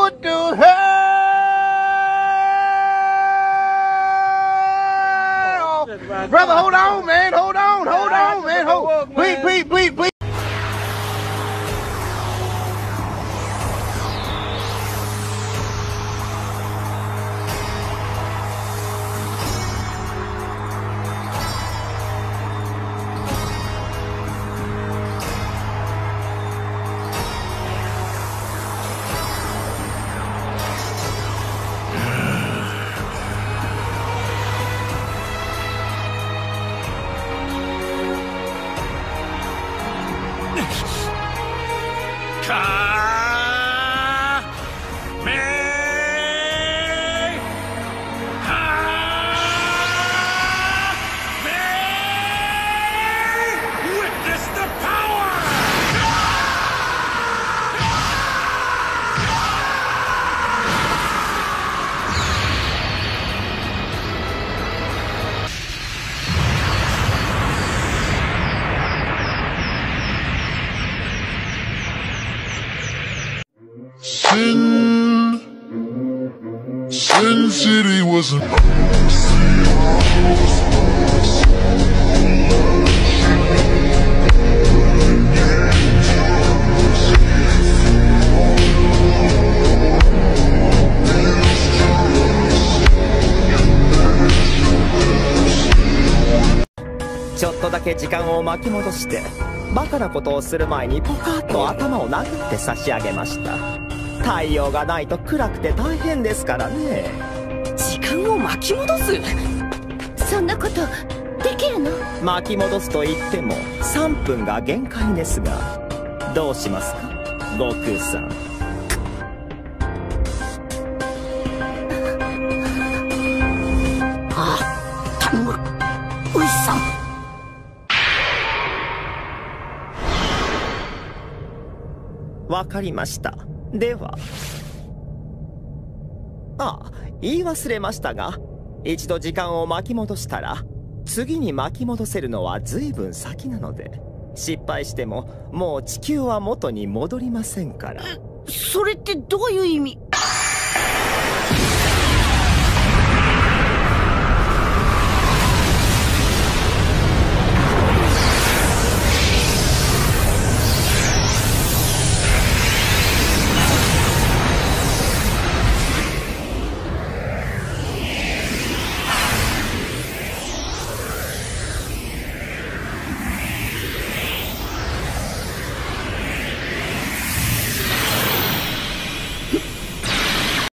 What the hell? Brother, hold on, man. Hold on, hold on, man. Hold. Please, please, please, please. Sin Sin City was a「ちょっとだけ時間を巻き戻してバカなことをする前にポカッと頭を殴って差し上げました。太陽がないと暗くて大変ですからね。時間を巻き戻す？そんなことできるの？巻き戻すと言っても3分が限界ですが。どうしますか？悟空さん。ああ頼む。ウイさん。わかりましたでは。あ言い忘れましたが一度時間を巻き戻したら次に巻き戻せるのは随分先なので失敗してももう地球は元に戻りませんから。それってどういう意味？